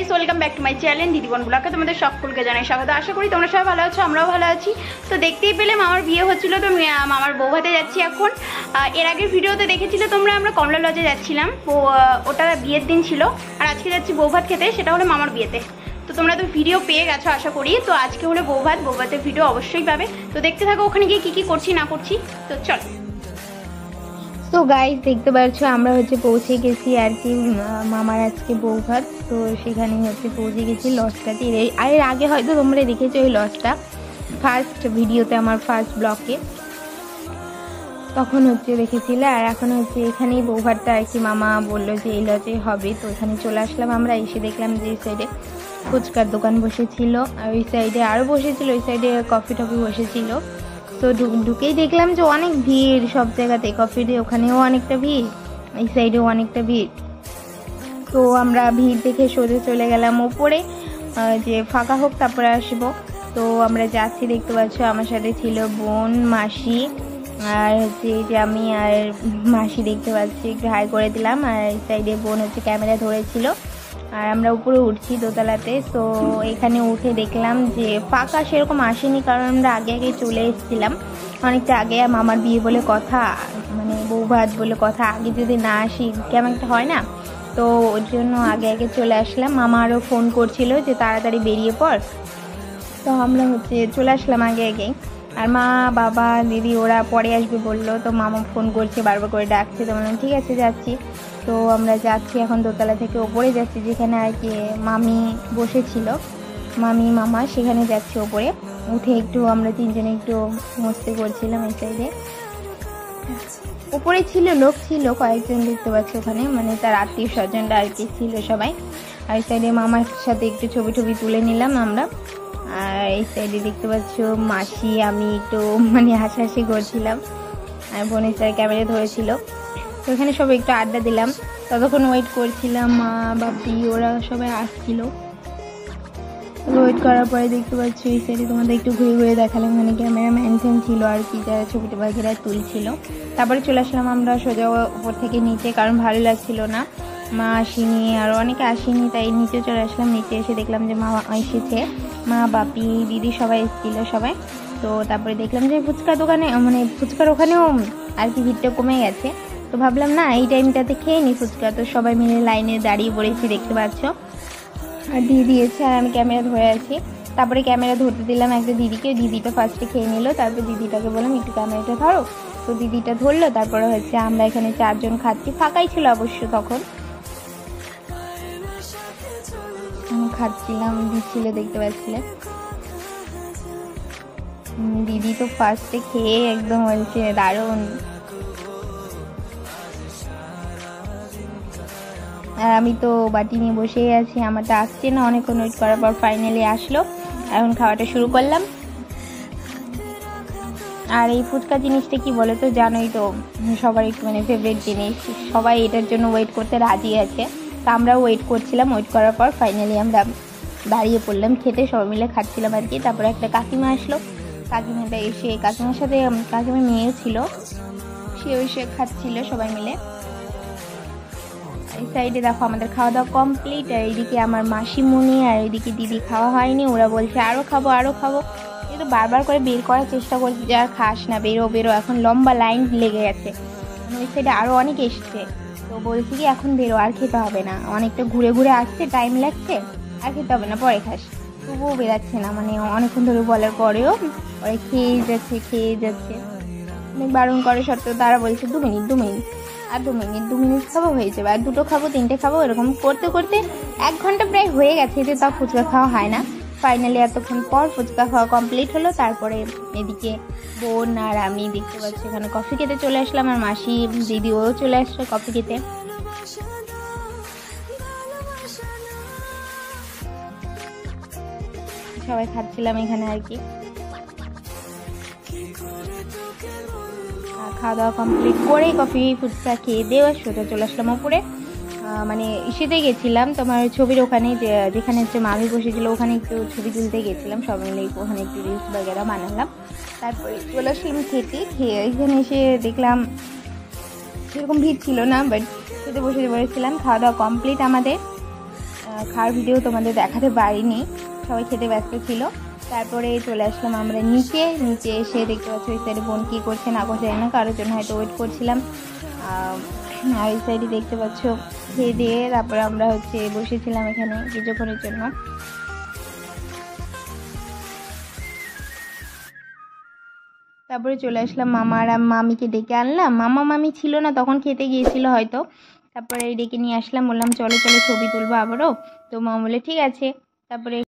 Guys welcome back to my channel দিদিবন ব্লগে তোমাদের সকলকে জানাই স্বাগত। আশা করি তোমরা সবাই ভালো আছো, আমরাও ভালো আছি। তো দেখতেই পেলে মামার বিয়ে হচ্ছিল, তো মামার বৌভাতে যাচ্ছি এখন। এর আগের ভিডিওতে দেখেছিলে তোমরা আমরা কমলা লজে যাচ্ছিলাম। ওটা বিয়ের দিন ছিল। আর আজকে যাচ্ছি বৌভাত খেতে, সেটা হলো মামার বিয়েতে। তো তোমরা তো ভিডিও পেয়ে গেছো, আশা করি। তো আজকে হলো বৌভাত বৌভাতের ভিডিও অবশ্যই পাবে। তো দেখতে থাকো, ওখানে গিয়ে কী কী করছি, না করছি। তো চলো। তো গাইজ দেখতে পাচ্ছ, আমরা হচ্ছে পৌঁছে গেছি আর কি মামার আজকে বৌভাত। তো সেখানে হচ্ছে পৌঁছে গেছি লজটাতে এর- আর এর আগে হয়তো তোমরা দেখেছ ওই লজটা ফার্স্ট ভিডিওতে আমার ফার্স্ট ব্লকে তখন হচ্ছে দেখেছিলে, আর এখন হচ্ছে এখানেই বৌভাতটা আর কি, মামা বলল যে এই লজে হবে। তো এখানে চলে আসলাম আমরা, এসে দেখলাম যে এই সাইডে ফুচকার দোকান বসেছিল, আর ওই সাইডে আরও বসেছিল, ওই সাইডে কফি টফি বসেছিল। তো ঢুকেই দেখলাম যে অনেক ভিড় সব জায়গাতে। কফি ডে ওখানেও অনেকটা ভিড়, এই সাইডেও অনেকটা ভিড়। তো আমরা ভিড় দেখে সোজা চলে গেলাম ওপরে যে ফাঁকা হোক তারপরে আসব। তো আমরা যাচ্ছি, দেখতে পাচ্ছ আমার সাথে ছিল বোন, মাসি, আর হচ্ছে যে আমি আর মাসি দেখতে পাচ্ছি, একটু হাই করে দিলাম। আর সাইডে বোন হচ্ছে ক্যামেরা ধরেছিল। আর আমরা উপরে উঠছি দোতলাতে, তো এখানে উঠে দেখলাম যে ফাঁকা সেরকম আসেনি, কারণ আমরা আগে আগে চলে এসেছিলাম। অনেকটা আগে মামার বিয়ে বলে কথা মানে বউ ভাত বলে কথা, আগে যদি না আসি, কেমন একটা হয় না? তো ওর জন্য আগে আগে চলে আসলাম। মামা আরও ফোন করছিল যে তাড়াতাড়ি বেরিয়ে পড়। তো আমরা হচ্ছে চলে আসলাম আগে আগে। আর মা, বাবা, দিদি, ওরা পরে আসবে বলল, তো মামা ফোন করছে, বারবার করে ডাকছে, তো বললাম, ঠিক আছে, যাচ্ছি। তো আমরা যাচ্ছি এখন দোতলা থেকে ওপরে যাচ্ছি, যেখানে আর কি মামি বসেছিল, মামি, মামা, সেখানে যাচ্ছি ওপরে। উঠে একটু আমরা তিনজনে একটু মস্তি করছিলাম এই সাইডে উপরে ছিল, লোক ছিল, কয়েকজন দেখতে পাচ্ছি ওখানে মানে তার আত্মীয় স্বজনরা আর কি ছিল সবাই। আর এই সাইডে মামার সাথে একটু ছবি টবি তুলে নিলাম আমরা। আর এই সাইডে দেখতে পাচ্ছ মাসি, আমি একটু মানে হাসাহাসি করছিলাম। আর বোনের সাথে ক্যামেরা ধরেছিল। তো এখানে সবাই একটু আড্ডা দিলাম। ততক্ষণ ওয়েট করছিলাম মা, বাপি, ওরা সবাই আসছিল। ওয়েট করার পরে দেখতে পাচ্ছি এই সাইডে তোমাদের একটু ঘুরে ঘুরে দেখালাম। মানে ক্যামেরা ম্যানটেন ছিল আর কি যারা ছবিটা বাঘেরা তুলছিল তারপরে চলে আসলাম আমরা সোজা উপর থেকে নিচে, কারণ ভালো লাগছিল না। মা আসেনি, আর অনেকে আসেনি, তাই নিচে চলে আসলাম। নিচে এসে দেখলাম যে মা এসেছে। মা, বাপি, দিদি সবাই এসেছিল সবাই। তো তারপরে দেখলাম যে ফুচকা দোকানে মানে ফুচকার ওখানেও আর কি ভিড়টা কমে গেছে। তো ভাবলাম, না, এই টাইমটাতে খেয়ে নি ফুচকা। তো সবাই মিলে লাইনে দাঁড়িয়ে পড়েছি, দেখতে পাচ্ছ। আর দিয়ে দিয়েছে আর আমি ক্যামেরা ধরে আছি। তারপরে ক্যামেরা ধরতে দিলাম একটা দিদিকে। দিদিটা ফার্স্টে খেয়ে নিল, তারপর দিদিটাকে বললাম, একটু ক্যামেরাটা ধরো। তো দিদিটা ধরলো, তারপরে হচ্ছে আমরা এখানে চারজন খাচ্ছি। ফাঁকাই ছিল অবশ্য তখন। খাচ্ছিলাম দিচ্ছিল দেখতে পাচ্ছিলে। দিদি তো ফার্স্টে খেয়ে একদম বলছে দারুণ। আর আমি তো বাটি নিয়ে বসেই আছি, আমারটা আসছে না, অনেকক্ষণ ওয়েট করার পর ফাইনালি আসলো। এখন খাওয়াটা শুরু করলাম। আর এই ফুচকা জিনিসটা কি বলো তো জানোই তো, সবার একটু মানে ফেভারিট জিনিস। সবাই এটার জন্য ওয়েট করতে রাজি আছে। তো আমরাও ওয়েট করছিলাম ওয়েট করার পর ফাইনালি আমরা দাঁড়িয়ে পড়লাম, খেতে সবাই মিলে খাচ্ছিলাম আর কি। তারপরে একটা কাকিমা আসলো। কাকিমাটা এসে, কাকিমার সাথে, কাকিমার মেয়েও ছিল, সেও এসে খাচ্ছিল সবাই মিলে। এই সাইডে দেখো আমাদের খাওয়া দাওয়া কমপ্লিট আর এইদিকে আমার মাসিমণি আর এইদিকে দিদি খাওয়া হয়নি, ওরা বলছে আরও খাব আরও খাব। কিন্তু বারবার করে বের করার চেষ্টা করছি যে আর খাস না, বেরো বেরো, এখন লম্বা লাইন লেগে গেছে। ওই সাইডে আরও অনেক এসছে। তো বলছি কি, এখন বেরো, আর খেতে হবে না। অনেকটা ঘুরে ঘুরে আসছে টাইম লাগছে, আর খেতে হবে না, পরে খাস। তবুও বেরাচ্ছে না মানে অনেকক্ষণ ধরে বলার পরেও ওরা খেয়ে যাচ্ছে খেয়ে যাচ্ছে। বারণ করে সত্ত্বেও তারা বলছে, দু মিনিট দু মিনিট, আর দু মিনিট দু মিনিট খাব হয়ে যাবে আর দুটো খাব, তিনটে খাব, এরকম করতে করতে এক ঘণ্টা প্রায় হয়ে গেছে যে তাও ফুচকা খাওয়া হয় না। ফাইনালি এতক্ষণ পর ফুচকা খাওয়া কমপ্লিট হলো। তারপরে এদিকে বোন আর আমি দেখতে পাচ্ছি, এখানে কফি খেতে চলে আসলাম। আর মাসি দিদিও চলে আসলো কফি খেতে। সবাই খাচ্ছিলাম এখানে আর কি। খাওয়া দাওয়া কমপ্লিট করে কফি ফুচকা খেয়ে দেওয়া সোজা চলে আসলাম উপরে মানে ইসেতে গেছিলাম, তোমার ছবির ওখানে যে, যেখানে হচ্ছে মামি বসেছিল, ওখানে একটু ছবি তুলতে গেছিলাম, সব মিলে ওখানে একটু রিলস বাগেরা বানালাম। তারপরে চলে আসলাম খেতে, খেয়ে এখানে এসে দেখলাম সেরকম ভিড় ছিল না বাট খেতে বসে বসেছিলাম, খাওয়া দাওয়া কমপ্লিট আমাদের। খাওয়ার ভিডিও তোমাদের দেখাতে পারিনি, সবাই খেতে ব্যস্ত ছিল। তারপরে চলে আসলাম আমরা নিচে। নিচে এসে দেখতে পাচ্ছি ওই সাইডে বোন কী করছে না করছে না, কারোর জন্য হয়তো ওয়েট করছিলাম। আর ওই সাইডে দেখতে পাচ্ছ খেয়ে দিয়ে তারপরে আমরা হচ্ছে বসেছিলাম এখানে কিছুক্ষণের জন্য। তারপরে চলে আসলাম মামা আর মামিকে ডেকে আনলাম। মামা মামি ছিল না, তখন খেতে গিয়েছিল হয়তো। তারপরে ডেকে নিয়ে আসলাম, বললাম, চলো চলো, ছবি তুলবো আবারও। তো মামা বলে, ঠিক আছে। তারপরে